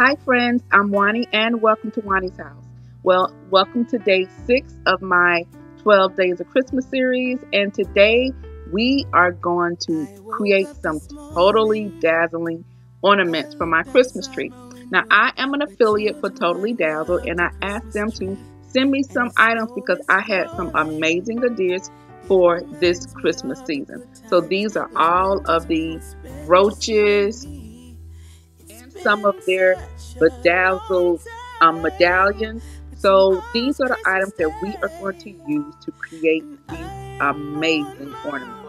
Hi, friends. I'm Juani, and welcome to Juani's House. Well, welcome to day six of my 12 Days of Christmas series, and today we are going to create some totally dazzling ornaments for my Christmas tree. Now, I am an affiliate for Totally Dazzled, and I asked them to send me some items because I had some amazing ideas for this Christmas season. So these are all of the brooches and some of their bedazzled um, medallions. So these are the items that we are going to use to create these amazing ornaments.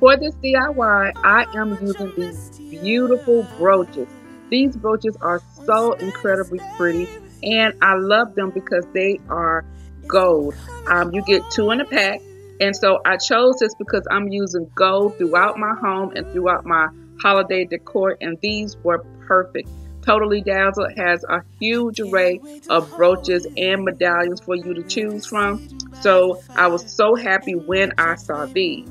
For this DIY, I am using these beautiful brooches. These brooches are so incredibly pretty and I love them because they are gold. Um, you get two in a pack and so I chose this because I'm using gold throughout my home and throughout my holiday decor and these were perfect. Totally Dazzled has a huge array of brooches and medallions for you to choose from. So I was so happy when I saw these.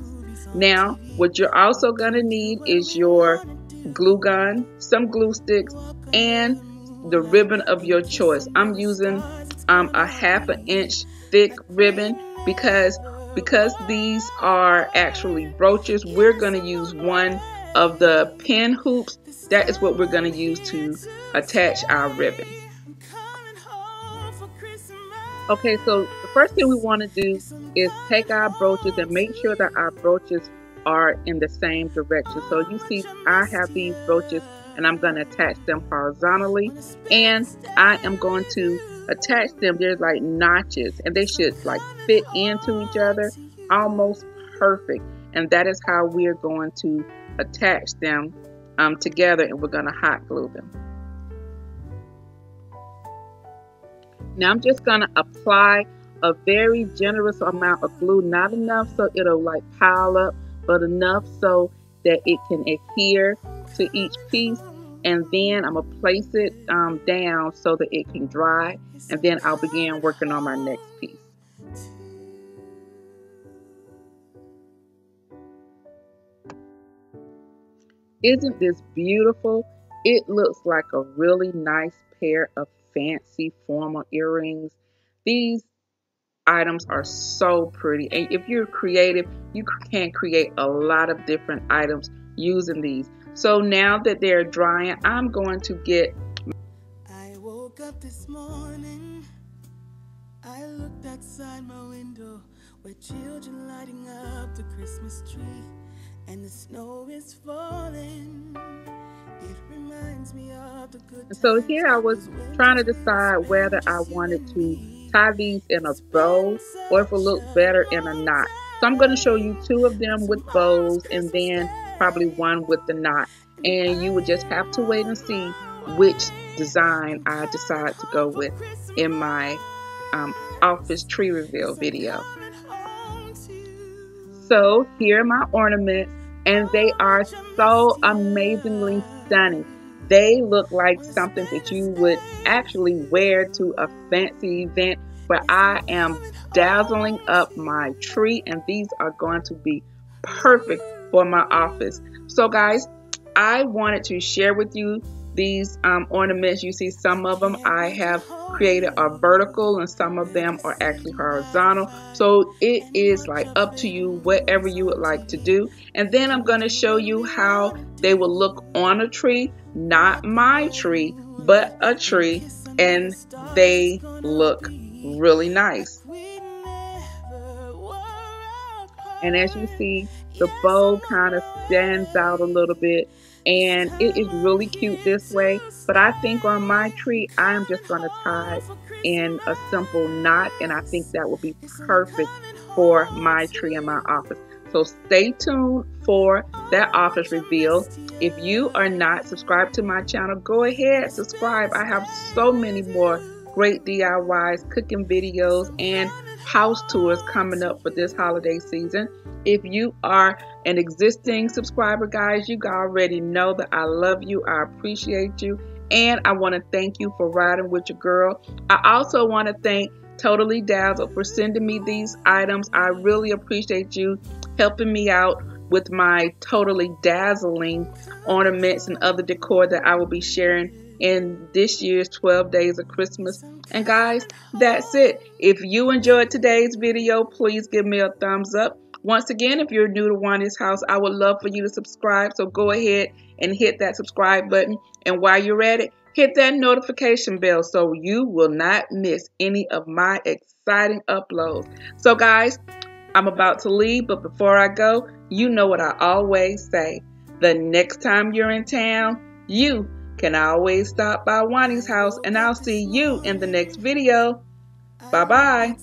Now, what you're also going to need is your glue gun, some glue sticks, and the ribbon of your choice. I'm using um, a half an inch thick ribbon because because these are actually brooches, we're going to use one of the pin hoops. That is what we're going to use to attach our ribbon. Okay, so the first thing we want to do is take our brooches and make sure that our brooches are in the same direction. So you see I have these brooches and I'm going to attach them horizontally and I am going to attach them. There's like notches and they should like fit into each other almost perfect. And that is how we're going to attach them um, together and we're going to hot glue them. Now I'm just going to apply a very generous amount of glue, not enough so it'll like pile up, but enough so that it can adhere to each piece. And then I'm to place it um, down so that it can dry. And then I'll begin working on my next piece. Isn't this beautiful? It looks like a really nice pair of fancy formal earrings. These items are so pretty. And if you're creative, you can create a lot of different items using these. So now that they're drying, I'm going to get I woke up this morning. I looked outside my window where children lighting up the Christmas tree and the snow is falling. So here I was trying to decide whether I wanted to tie these in a bow or if it looked better in a knot. So I'm going to show you two of them with bows and then probably one with the knot. And you would just have to wait and see which design I decide to go with in my um, office tree reveal video. So here are my ornaments and they are so amazingly stunning. They look like something that you would actually wear to a fancy event, but I am dazzling up my tree, and these are going to be perfect for my office. So, guys, I wanted to share with you these um, ornaments. You see, some of them I have created are vertical and some of them are actually horizontal. So it is like up to you, whatever you would like to do. And then I'm going to show you how they will look on a tree, not my tree, but a tree. And they look really nice. And as you see, the bow kind of stands out a little bit. And it is really cute this way. But I think on my tree I'm just going to tie in a simple knot. And I think that will be perfect for my tree in my office. So stay tuned for that office reveal. If you are not subscribed to my channel go ahead subscribe. I have so many more great DIYs cooking videos and house tours coming up for this holiday season if you are an existing subscriber, guys, you already know that I love you. I appreciate you. And I want to thank you for riding with your girl. I also want to thank Totally Dazzled, for sending me these items. I really appreciate you helping me out with my totally dazzling ornaments and other decor that I will be sharing in this year's 12 days of Christmas. And guys, that's it. If you enjoyed today's video, please give me a thumbs up. Once again, if you're new to Juani's house, I would love for you to subscribe. So go ahead and hit that subscribe button. And while you're at it, hit that notification bell so you will not miss any of my exciting uploads. So guys, I'm about to leave, but before I go, you know what I always say. The next time you're in town, you can always stop by Juani's house and I'll see you in the next video. Bye-bye.